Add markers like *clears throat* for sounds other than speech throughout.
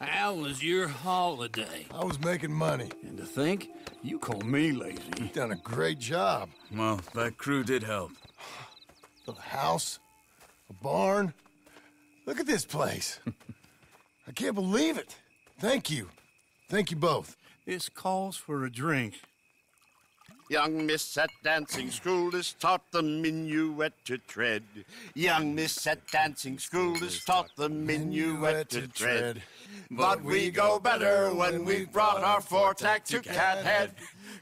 How was your holiday? I was making money. And to think, you call me lazy. You've done a great job. Well, that crew did help. A house, a barn. Look at this place. *laughs* I can't believe it. Thank you. Thank you both. This calls for a drink. Young miss at dancing school is taught the minuet to tread. Young miss at dancing school is taught the minuet to tread. But we go better when we've brought our foretack to Cathead.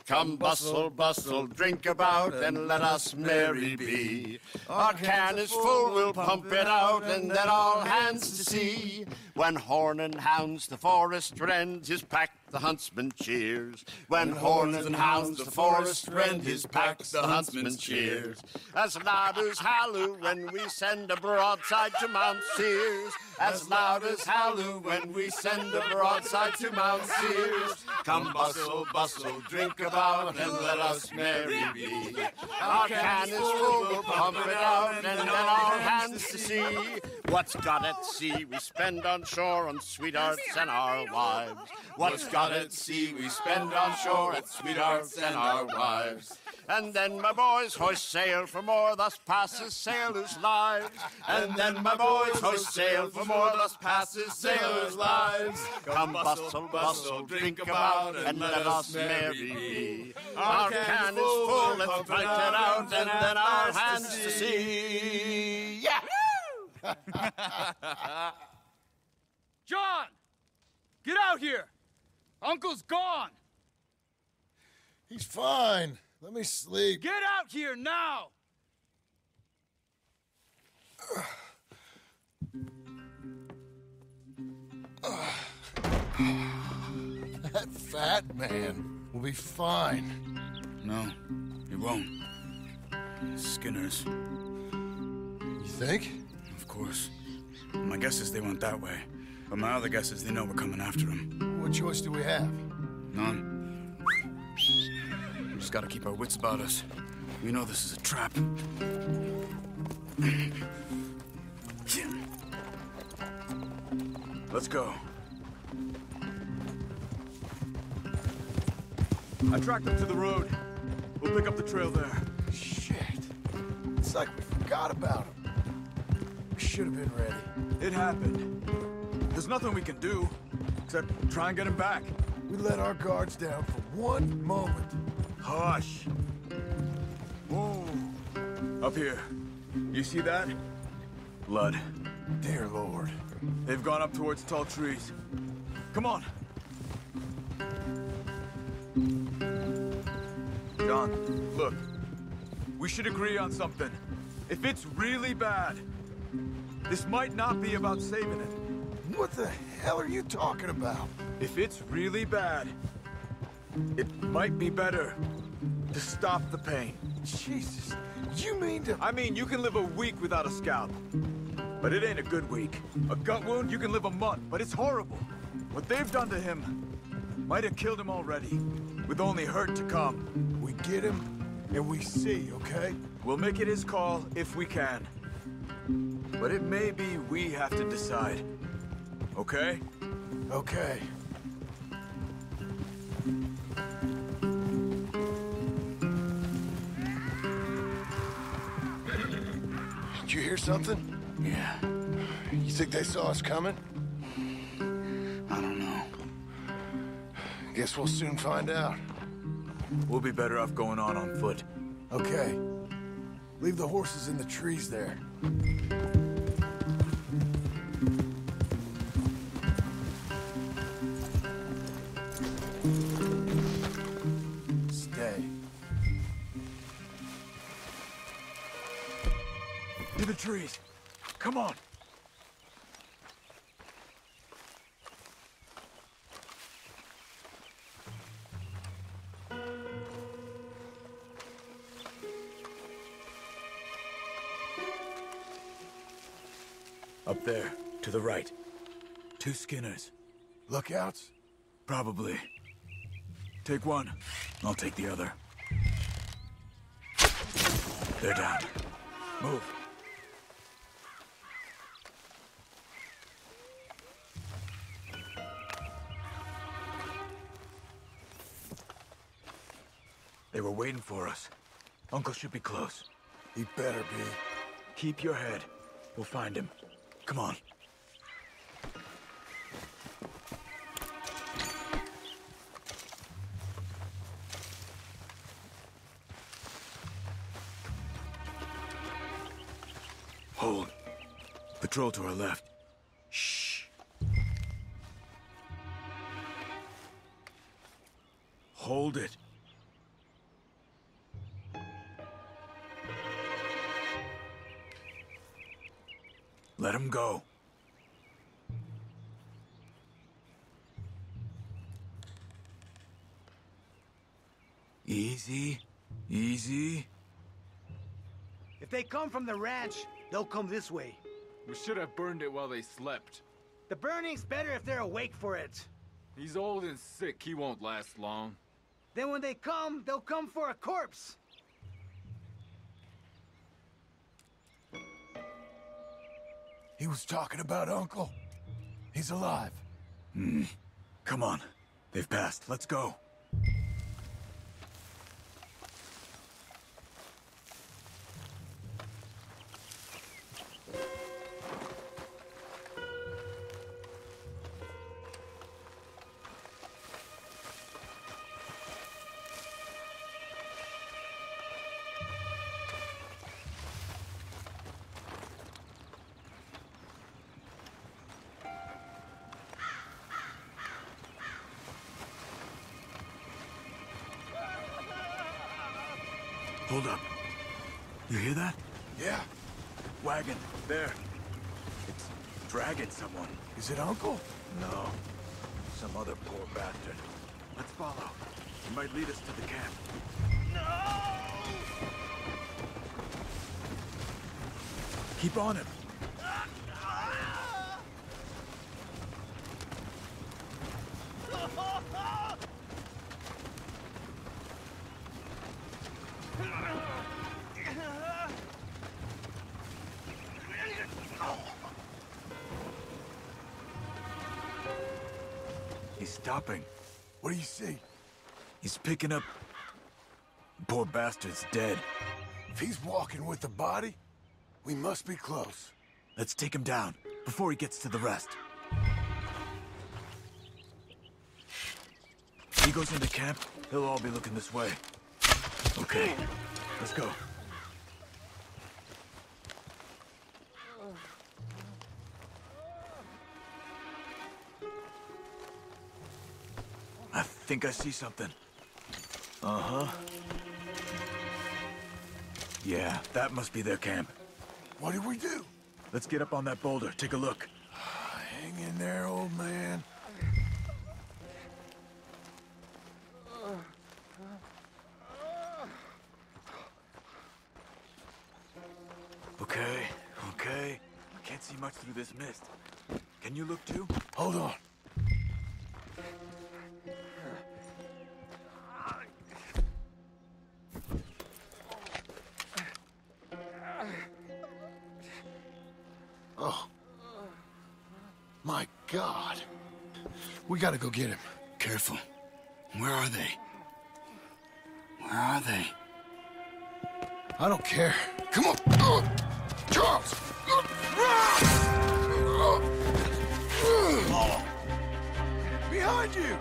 Come bustle, bustle, drink about, and let us merry be. Our can is full, we'll pump it out, and then all hands to see. When horn and hounds the forest rend, his pack the huntsman cheers. When horns and hounds the forest rend, his pack the huntsman cheers. As loud as halloo when we send a broadside to Mount Sears. As loud as halloo when we send a broadside to Mounseers. Come bustle, bustle, drink about, and let us merry be. Our can is full, we'll pump it out, and then all hands to see. What's got at sea we spend on shore on sweethearts and our wives. What's got at sea we spend on shore at sweethearts and our wives. And then my boys hoist sail for more, thus passes sailors' lives. And then my boys hoist sail for more, thus passes sailors' lives. Come bustle, bustle, drink about, and let us merry be. Our can is full, let's fight it out, and then our hands to sea. Yeah! *laughs* John! Get out here! Uncle's gone! He's fine. Let me sleep. Get out here now! *sighs* That fat man will be fine. No, he won't. Skinner's, You think? Course. My guess is they went that way. But my other guess is they know we're coming after them. What choice do we have? None. We just gotta keep our wits about us. We know this is a trap. *clears throat* Let's go. I tracked them to the road. We'll pick up the trail there. Shit. It's like we forgot about him. Should have been ready. It happened. There's nothing we can do, except try and get him back. We let our guards down for one moment. Hush. Whoa. Up here. You see that? Blood. Dear Lord. They've gone up towards tall trees. Come on. John, look. We should agree on something. If it's really bad, this might not be about saving it. What the hell are you talking about? If it's really bad, it might be better to stop the pain. Jesus. You mean to... I mean, you can live a week without a scalp. But it ain't a good week. A gut wound, you can live a month, but it's horrible. What they've done to him might have killed him already, with only hurt to come. We get him, and we see, okay? We'll make it his call if we can. But it may be we have to decide. Okay? Okay. Did you hear something? Yeah, You think they saw us coming? I don't know. Guess we'll soon find out. We'll be better off going on on foot. Okay. Leave the horses in the trees there. Stay. To the trees. Come on. the right. Two Skinners. Lookouts? Probably. Take one. I'll take the other. They're down. Move. They were waiting for us. Uncle should be close. He better be. Keep your head. We'll find him. Come on. Hold. Patrol to our left. Shh. Hold it. Come from the ranch, they'll come this way. We should have burned it while they slept. The burning's better if they're awake for it. He's old and sick. He won't last long. Then when they come, they'll come for a corpse. He was talking about Uncle. He's alive. Hmm. Come on. They've passed. Let's go. Hold up. You hear that? Yeah. Wagon. There. It's dragging someone. Is it Uncle? No. Some other poor bastard. Let's follow. It might lead us to the camp. No! Keep on him. *laughs* He's stopping. What do you see? He's picking up... Poor bastard's dead. If he's walking with the body, we must be close. Let's take him down before he gets to the rest. He goes into camp, they'll all be looking this way. Okay, let's go. I think I see something. Uh-huh. Yeah, that must be their camp. What do we do? Let's get up on that boulder, take a look. *sighs* Hang in there, old man. Okay, okay. I can't see much through this mist. Can you look too? Hold on. Oh. My God. We gotta go get him. Careful. Where are they? Where are they? I don't care. Come on. Uh, Charles. Behind you.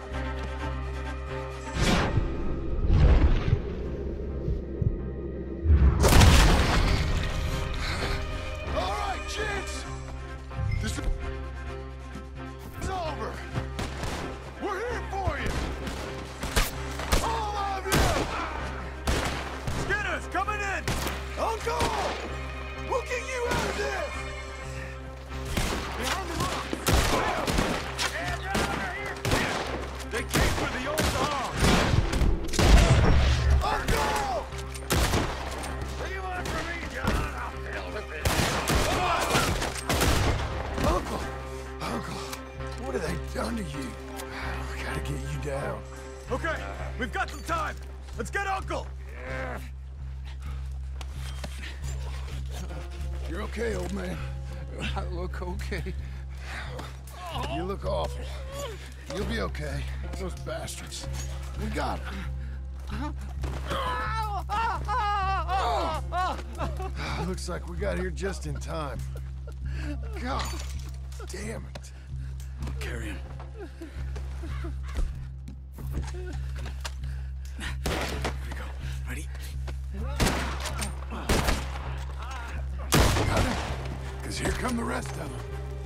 We'll get you out of this! They came for the old dog! Uncle! Uncle! Uncle, what have they done to you? We gotta get you down. Okay, we've got some time. Let's get Uncle! You're okay, old man. I look okay. You look awful. You'll be okay. Those bastards. We got them. *sighs* Looks like we got here just in time. God damn it. Carry him. Here we go. Ready? Because here come the rest of them.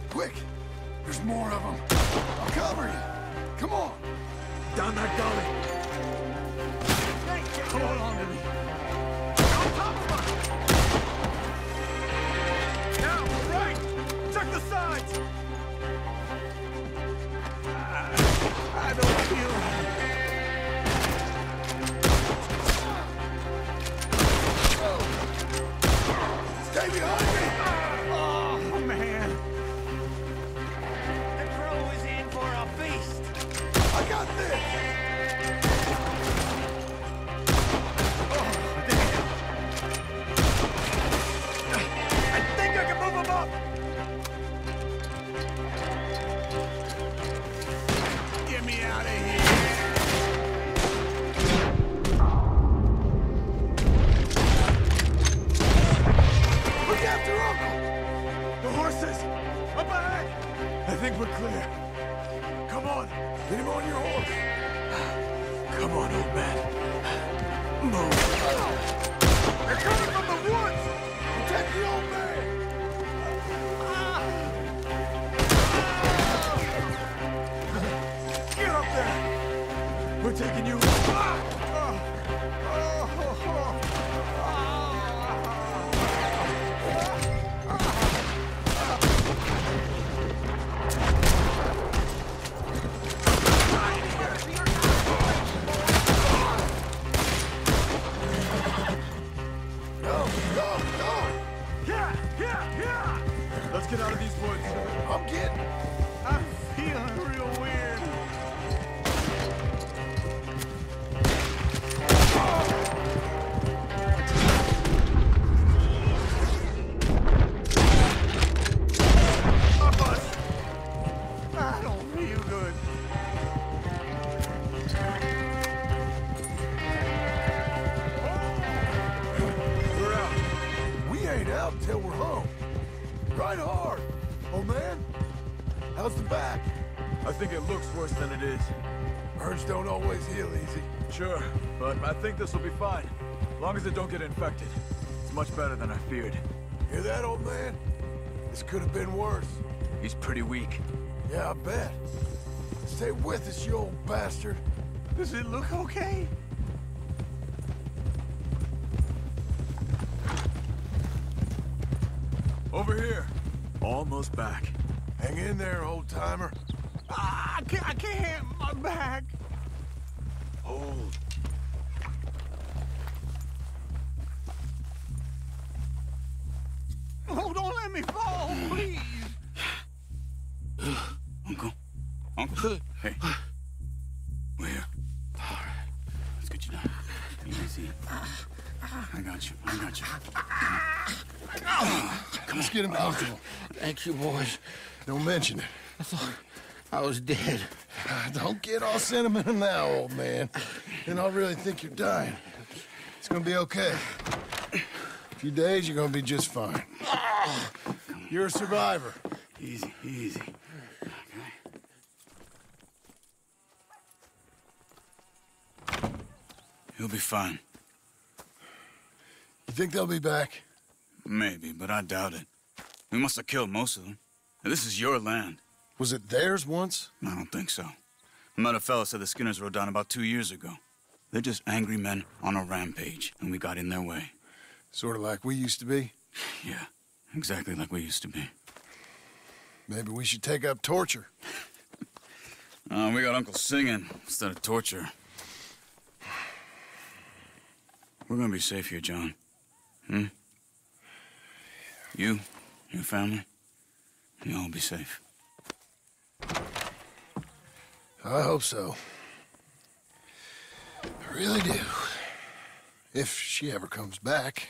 Quick! There's more of them. I'll cover you. Come on. Down that gully. Come on, to me. Now, right! Check the sides! Stay behind horses! Up ahead! I think we're clear. Come on! Get him on your horse! Come on, old man. Move. They're coming from the woods! Protect the old man! Ah! Get up there! We're taking you. Go, Don't get infected. It's much better than I feared. Hear that, old man? This could have been worse. He's pretty weak. Yeah, I bet. Stay with us, you old bastard. Does it look okay? Over here. Almost back. Hang in there, old timer. Ah, I can't, I can't. My back. Hold. Me fall, please. *sighs* Uncle. Uncle. Hey. We're here. All right. Let's get you down. Easy. I got you. I got you. Let's get him comfortable. Thank you, boys. Don't mention it. I thought I was dead. *sighs* Don't get all sentimental now, old man. Then I'll really think you're dying. It's gonna be okay. A few days, you're gonna be just fine. You're a survivor. Easy, easy. Okay. He'll be fine. You think they'll be back? Maybe, but I doubt it. We must have killed most of them. And this is your land. Was it theirs once? I don't think so. I met a fella said the Skinners rode down about two years ago. They're just angry men on a rampage, and we got in their way. Sort of like we used to be. *laughs* Yeah, exactly like we used to be. Maybe we should take up torture. Uh, *laughs* we got Uncle singing instead of torture. We're gonna be safe here, John. Hmm? You, your family, you'll all be safe. I hope so. I really do. If she ever comes back.